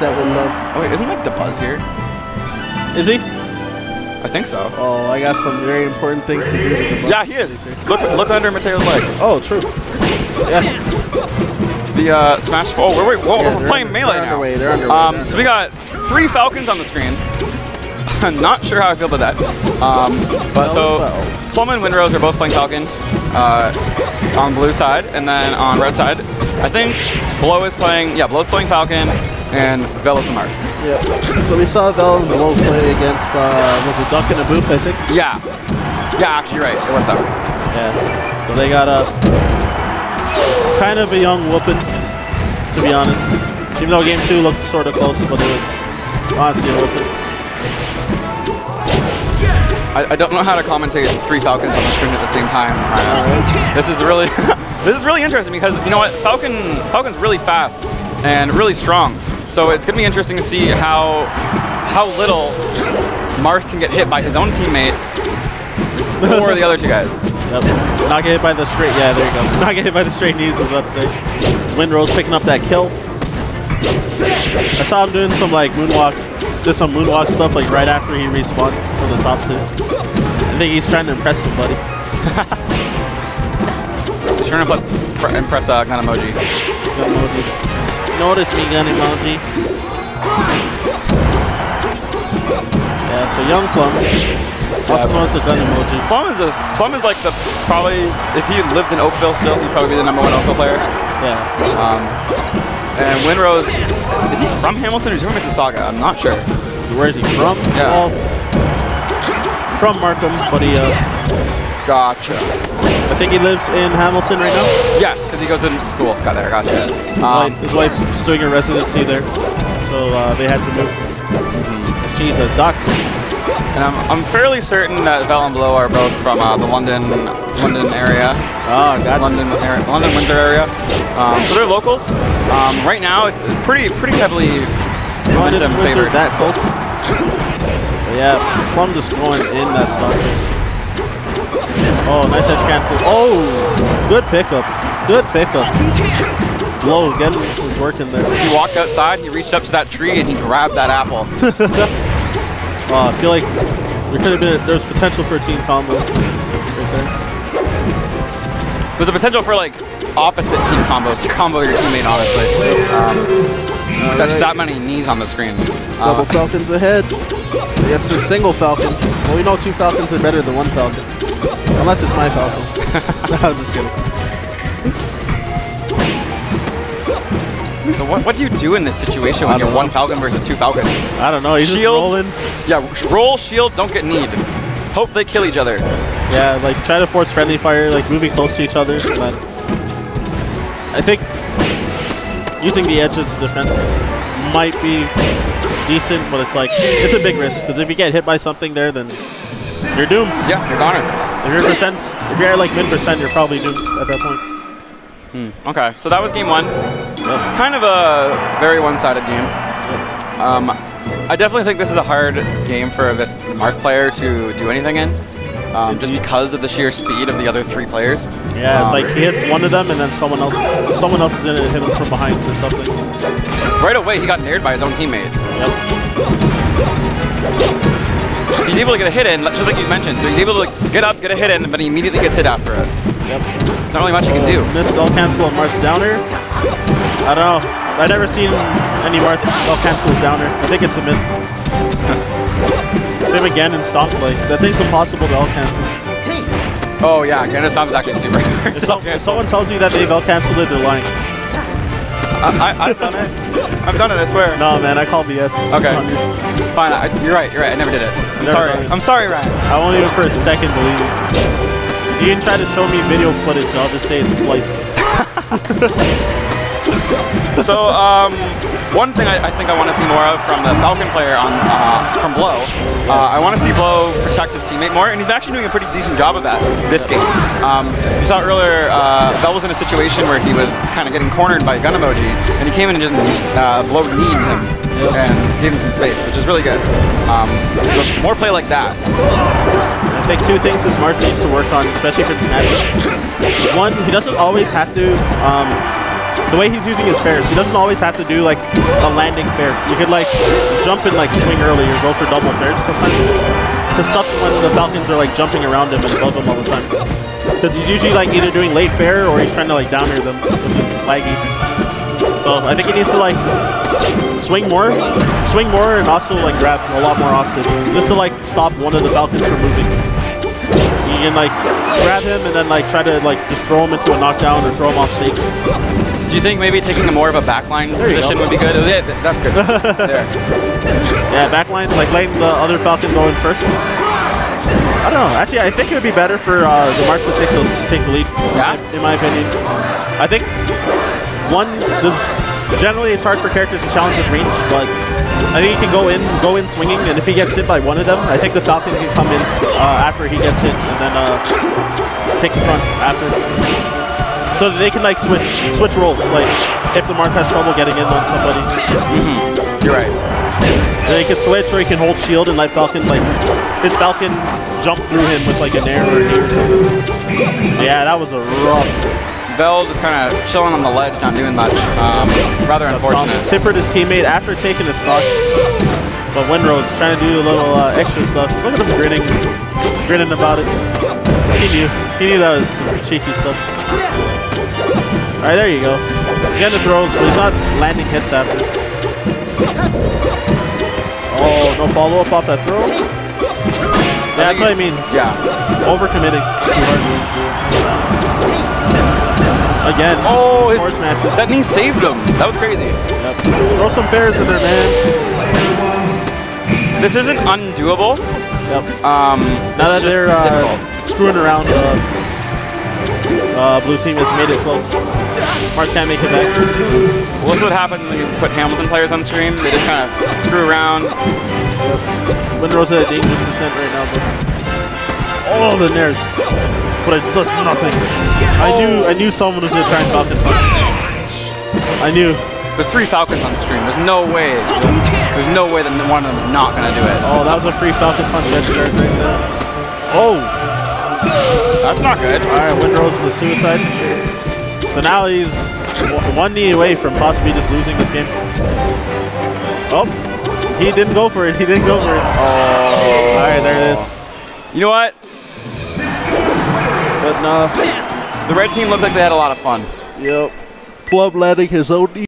that would love. Oh wait, isn't like the buzz here? Is he? I think so. Oh, I got some very important things to do. To the bus. Yeah, he is. Look, look under Mateo's legs. Oh, true. Yeah. The uh, Smash. Oh, we're, we're, whoa, Yeah, we're playing under- melee they're now. underway, they're underway, Um, they're so we got three Falcons on the screen. I'm not sure how I feel about that. Um, but so. Plum and Windrose are both playing Falcon uh, on blue side, and then on red side, I think Blow is playing. Yeah, Blow's playing Falcon, and Vell is the Marth. Yeah. So we saw Vell and Blow play against uh, was it Duck and a Boop, I think. Yeah, yeah, actually, you're right. It was that one. Yeah. So they got a kind of a young whooping, to be honest. Even though game two looked sort of close, but it was honestly a whooping. I, I don't know how to commentate three Falcons on the screen at the same time. Uh, this is really, this is really interesting because you know what, Falcon, Falcon's really fast and really strong. So it's gonna be interesting to see how, how little Marth can get hit by his own teammate or the other two guys. Yep. Not get hit by the straight. Yeah, there you go. Not get hit by the straight knees, is what to say. Windrose picking up that kill. I saw him doing some like moonwalk, did some moonwalk stuff like right after he respawned from the top two. I think he's trying to impress somebody. He's trying to pr- impress uh, gun emoji. Gun emoji. Notice me, gun emoji. Yeah, so young plum, also known as the gun emoji. Plum is this. Plum is like the probably if he lived in Oakville still, he'd probably be the number one Oakville player. Yeah. Um, and Windrose, is he from Hamilton or is he from Mississauga? I'm not sure. Where is he from? Yeah. Well, from Markham, but he, uh, Gotcha. I think he lives in Hamilton right now. Yes, because he goes to school. Got there. Gotcha. His, Um, wife, his wife's doing a residency there, so uh, they had to move. She's a doctor. and I'm, I'm fairly certain that Vell and Blow are both from uh, the London London area, Ah, gotcha. London area, London Windsor area. Um, so they're locals. Um, right now, it's pretty pretty heavily London, Windsor, favored. that close. Yeah, Plum just going in that stock. Oh, nice edge cancel. Oh, good pickup. Good pickup. Blow getting was working there. He walked outside. He reached up to that tree and he grabbed that apple. Oh, I feel like there could have been there's potential for a team combo right there. There's a potential for like opposite team combos to combo your teammate. Honestly, um, that's Alright. that many knees on the screen. Double Uh, Falcons ahead. It's a single Falcon. Well, we know two Falcons are better than one Falcon. Unless it's my Falcon. no, I'm just kidding. so what, what do you do in this situation when you're don't one. Falcon versus two Falcons? I don't know. He's just Shield. rolling. Yeah, roll, shield, don't get kneed. Hope they kill each other. Yeah, like try to force friendly fire, like moving close to each other. But I think using the edge as a defense might be decent, but it's like it's a big risk because if you get hit by something there, then you're doomed. Yeah, you're goner. If you're percent, if you're at like mid percent, you're probably doomed at that point. Okay, so that was game one. Yep. Kind of a very one-sided game. Um, I definitely think this is a hard game for this Marth player to do anything in, um, just because of the sheer speed of the other three players. Yeah, it's Um, like he hits one of them, and then someone else, someone else is gonna hit him from behind or something. Right away, he got nared by his own teammate. Yep. He's able to get a hit in, just like you mentioned. So he's able to get up, get a hit in, but he immediately gets hit after it. Yep. There's not really much he can do. Uh, missed L cancel on Marth's downer. I don't know. I've never seen any Marth L cancels downer. I think it's a myth. Same again in Stomp. Like that thing's impossible to all cancel. Oh yeah, Ganon Stomp is actually super hard. If, so- if someone tells you that they've L canceled it, they're lying. I, I, I've done it. I've done it. I swear. No, man, I call BS. Okay. Fine. I, you're right. You're right. I never did it. I'm Never sorry. it. I'm sorry, Ryan. I won't even for a second believe it. You can try to show me video footage, and I'll just say it's spliced. So, um, one thing I, I think I want to see more of from the Falcon player on uh, from Blow, uh, I want to see Blow protect his teammate more, and he's actually doing a pretty decent job of that this game. Um, you saw earlier, uh, Vell was in a situation where he was kind of getting cornered by Gun Emoji, and he came in and just uh, Blow kneed him and gave him some space, which is really good. Um, so more play like that. I think two things that Smart needs to work on, especially for this matchup, one, he doesn't always have to um, the way he's using his fairs, he doesn't always have to do like a landing fair. You could like jump and like swing early or go for double fairs sometimes to stuff when the Falcons are like jumping around him and above him all the time. Because he's usually like either doing late fair or he's trying to like down air them, which is laggy. So I think he needs to like swing more, swing more, and also like grab a lot more often, just to like stop one of the Falcons from moving. You can like grab him and then like try to like just throw him into a knockdown or throw him off stake. Do you think maybe taking a more of a backline position go. would be good? Yeah, that's good. there. Yeah, backline, like letting the other Falcon go in first. I don't know. Actually, I think it would be better for uh, the Marth to take the take the lead. Yeah? In my opinion, I think one because generally it's hard for characters to challenge his range, but I think he can go in go in swinging, and if he gets hit by one of them, I think the Falcon can come in uh, after he gets hit and then uh, take the front after. So they can like switch switch roles. Like if the Marth has trouble getting in on somebody, You're right. then he can switch or he can hold shield and let Falcon like his Falcon jump through him with like an air or a or something. So yeah, that was a rough. Vell just kind of chilling on the ledge, not doing much. Um, rather unfortunate. Tippered his teammate after taking a stock. But Windrose trying to do a little uh, extra stuff. Look at him grinning, grinning about it. He knew. He knew that was cheeky stuff. All right, there you go. He's getting the throws, but he's not landing hits after. Oh, no follow up off that throw. Yeah, that's what I mean. Yeah. Overcommitting. Again, Oh, his, smashes. that knee saved him. That was crazy. Yep. Throw some fairs in there, man. This isn't undoable. Yep. Um, Now that they're uh, screwing around, uh, uh, blue team has made it close. Marth can't make it back. Well, this is what happens when you put Hamilton players on screen. They just kind of screw around. Windrose at a dangerous percent right now. But all the nairs, but it does nothing. I knew I knew someone was gonna try and Falcon punch. I knew. There's three Falcons on the stream. There's no way. There's no way that one of them is not going to do it. Oh, that was a free Falcon punch edge guard right there. Oh, That's not good. all right, Windrose the suicide. So now he's one knee away from possibly just losing this game. Oh, he didn't go for it. He didn't go for it. Oh, all right, there it is. You know what? But uh, no, The red team looked like they had a lot of fun. yep. Club landing his own knee.